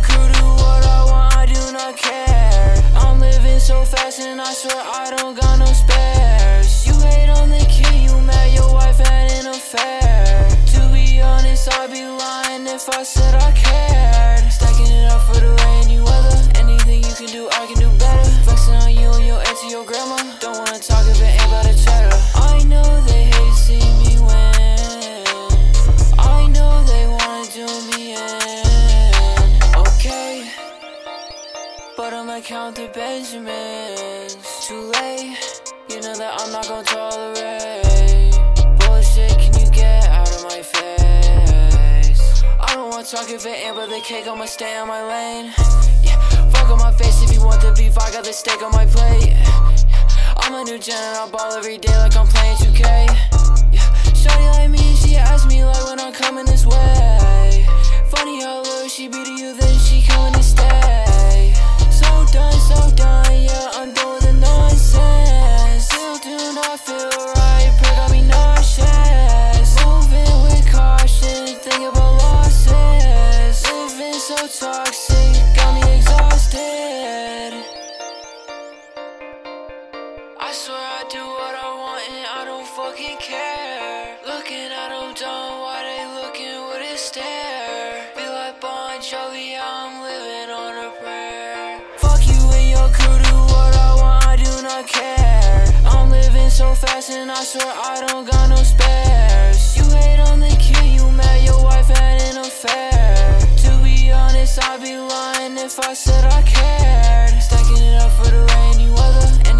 crew do what I want, I do not care. I'm living so fast and I swear I don't got no spares. You hate on the kid, you mad your wife had an affair. To be honest, I'd be lying if I said I cared. Stacking it up for the rainy weather. Anything you can do, I but I'ma count the Benjamins. Too late, you know that I'm not gonna tolerate bullshit. Can you get out of my face? I don't wanna talk if it ain't but the cake. I'ma stay on my lane. Yeah, fuck on my face if you want the beef. I got the steak on my plate. I'm a new gen and I ball every day like I'm playing 2K. Yeah, shawty like me, she asked me like when I'm coming swear I do what I want and I don't fucking care. Looking at them dumb, why they looking with a stare? Be like Bon Jovi, I'm living on a prayer. Fuck you and your crew, do what I want, I do not care. I'm living so fast and I swear I don't got no spares. You hate on the kid, you mad your wife had an affair. To be honest, I'd be lying if I said I cared. Stacking it up for the rainy weather.